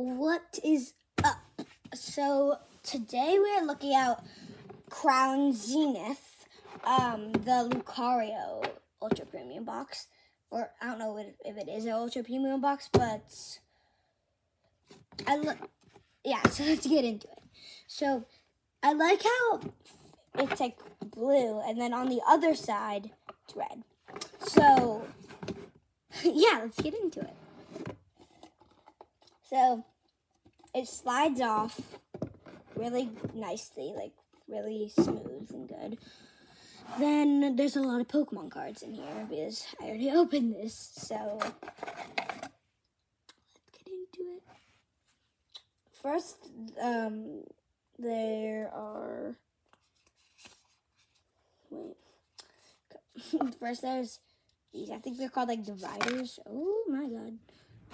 What is up? So today we are looking at Crown Zenith, um, the Lucario Ultra Premium box. Or I don't know if if it is an Ultra Premium box, but I look. Yeah, so let's get into it. So I like how it's like blue, and then on the other side it's red. So yeah, let's get into it. So it slides off really nicely, like really smooth and good. Then there's a lot of Pokemon cards in here because I already opened this. So let's get into it. First, um, there are. Wait. First, there's these. I think they're called like dividers. Oh my god.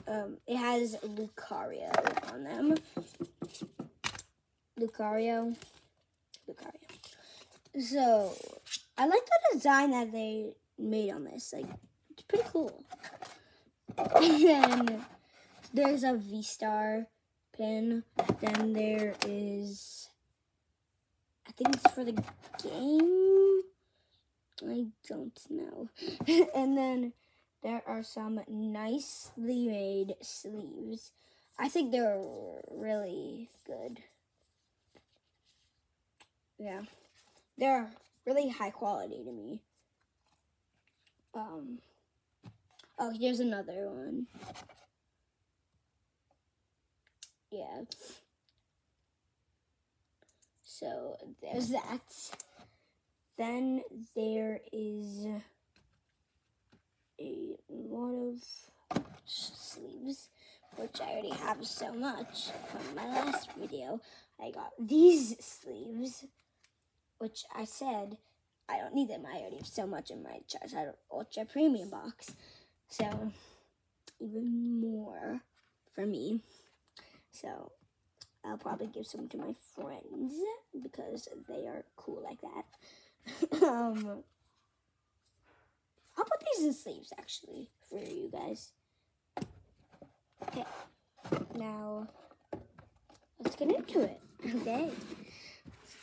Um, it has Lucario on them. Lucario. Lucario. So, I like the design that they made on this. Like, it's pretty cool. And then there's a V-Star pin. Then there is, I think it's for the game. I don't know. and then there are some nicely made sleeves. I think they're really good. Yeah. They're really high quality to me. Um Oh, here's another one. Yeah. So there's that. Then there is a lot of sleeves, which I already have so much from my last video. I got these sleeves, which I said I don't need them. I already have so much in my Charizard Ultra Premium box. So, even more for me. So, I'll probably give some to my friends because they are cool like that. um, I'll put these in sleeves actually for you guys. Okay, now let's get into it. Okay,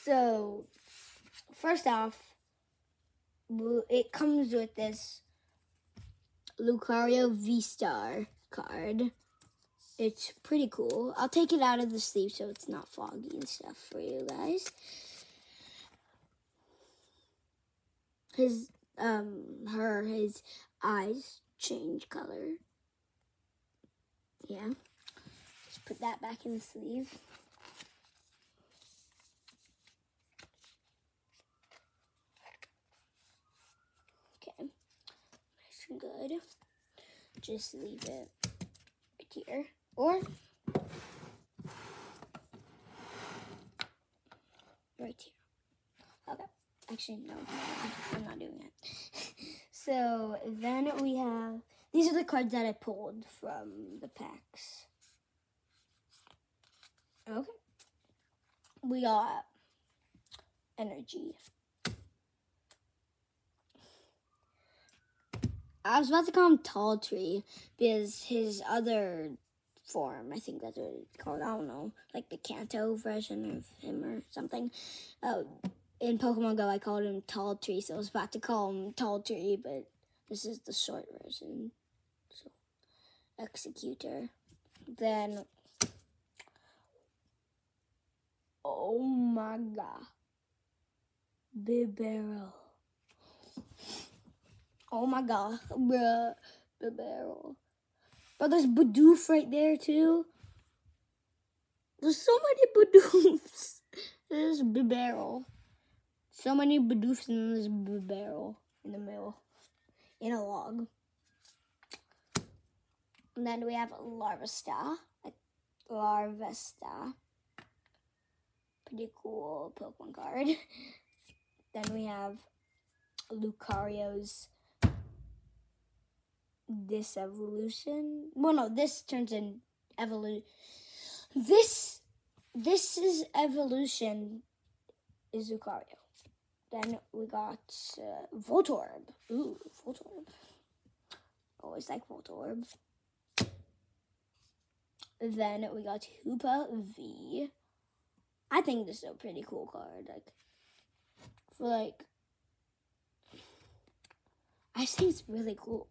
so first off, it comes with this Lucario V-Star card. It's pretty cool. I'll take it out of the sleeve so it's not foggy and stuff for you guys. His um her his eyes change color. Yeah. Just put that back in the sleeve. Okay. Nice and good. Just leave it right here. Or right here. Okay. Actually, no, I'm not doing it. so then we have, these are the cards that I pulled from the packs. Okay. We got energy. I was about to call him Tall Tree because his other form, I think that's what it's called. I don't know, like the Kanto version of him or something. Uh, in Pokemon Go, I called him Tall Tree, so I was about to call him Tall Tree, but this is the short version. So, Exeggutor. Then, oh my god, Bibarel. Oh my god, bruh, Bibarel. But there's Bidoof right there too. There's so many Bidoofs. There's Bibarel. So many Bidoofs and there's Bibarel in the middle. In a log. And then we have Larvesta. Larvesta. Pretty cool Pokemon card. then we have Lucario's this evolution. Well, no, this turns in evolution. This, this is evolution is Lucario. Then we got uh, Voltorb. Ooh, Voltorb. Always like Voltorb. then we got Hoopa V. I think this is a pretty cool card. Like for like I think it's really cool.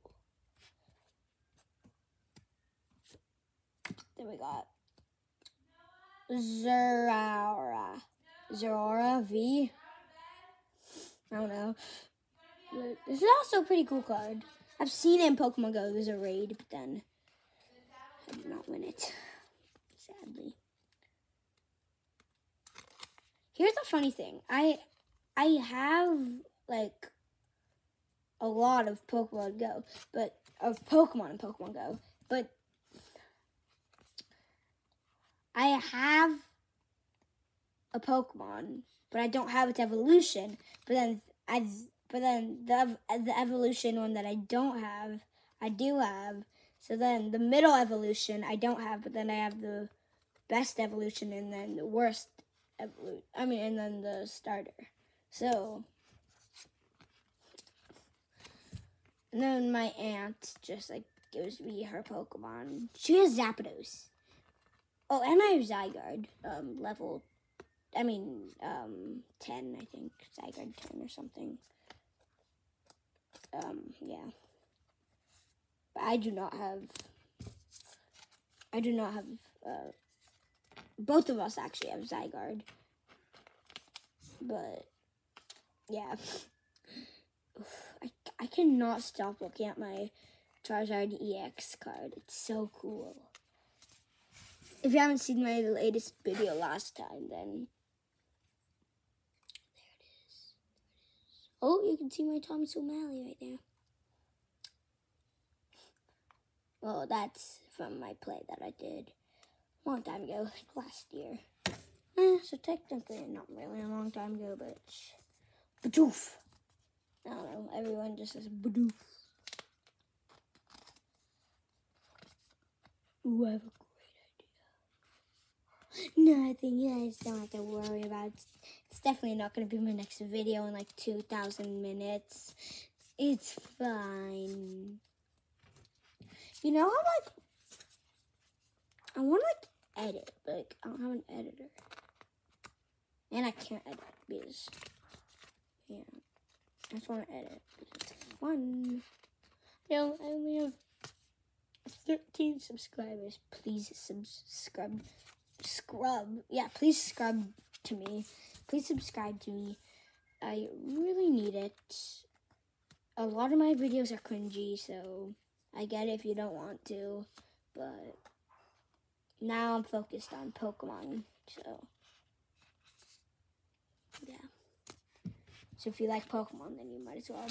Then we got Zeraora. Zeraora V. I don't know. This is also a pretty cool card. I've seen it in Pokemon Go. There's a raid, but then I did not win it. Sadly. Here's the funny thing. I I have like a lot of Pokemon Go, but of Pokemon and Pokemon Go, but I have a Pokemon, but I don't have its evolution. But then I, but then the the evolution one that I don't have, I do have. So then the middle evolution I don't have, but then I have the best evolution and then the worst evolution. I mean, and then the starter. So. And then my aunt just like gives me her Pokemon. She has Zapdos. Oh, and I have Zygarde, um, level, I mean, um, 10, I think. Zygarde 10 or something. Um, yeah. But I do not have, I do not have, uh, both of us actually have Zygarde. But, yeah. I, I cannot stop looking at my Charizard EX card. It's so cool. If you haven't seen my latest video last time, then there it is. Oh, you can see my Thomas O'Malley right there. Well, that's from my play that I did a long time ago, like last year. Eh, so technically, not really a long time ago, but Badoof. I don't know. Everyone just says Badoof. Ooh, I have a Nothing, you guys don't have to worry about it. It's definitely not going to be my next video in like 2,000 minutes. It's fine. You know, I'm like, I want to like edit, like, I don't have an editor. And I can't edit because, yeah, I just want to edit it's fun. You know, I only have 13 subscribers. Please subscribe scrub. Yeah, please scrub to me. Please subscribe to me. I really need it. A lot of my videos are cringy, so I get it if you don't want to, but now I'm focused on Pokemon, so yeah. So if you like Pokemon, then you might as well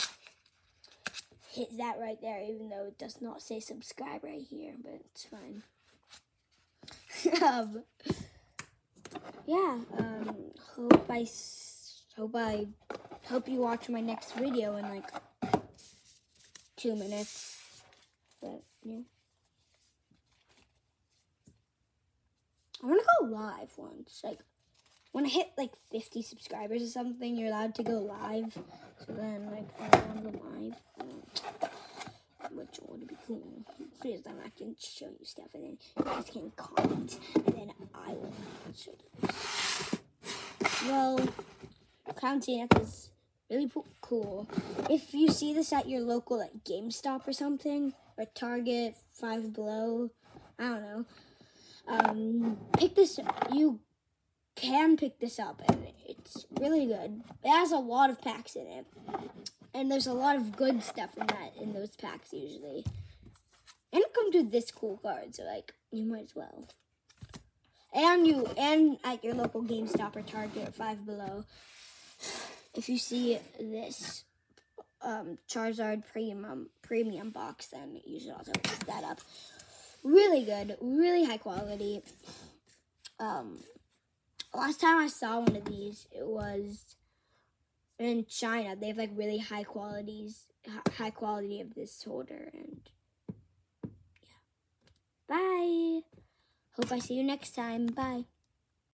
hit that right there, even though it does not say subscribe right here, but it's fine. Um, yeah, um, hope I, hope I, hope you watch my next video in like two minutes. But, yeah. I want to go live once. Like, when I hit like 50 subscribers or something, you're allowed to go live. So then, like, I want to go live. Um, which would be cool. Because then I can show you stuff and then you guys can comment and then I will show you. Well, Crown Zenith is really cool. If you see this at your local like GameStop or something, or Target, Five Below, I don't know. Um, pick this. up. You can pick this up, and it's really good. It has a lot of packs in it and there's a lot of good stuff in that in those packs usually. And it comes with this cool card, so like you might as well. And you and at your local GameStop or Target Five Below, if you see this um, Charizard premium premium box, then you should also pick that up. Really good, really high quality. Um, last time I saw one of these, it was in China, they have like really high qualities, high quality of this holder, and yeah. Bye. Hope I see you next time. Bye.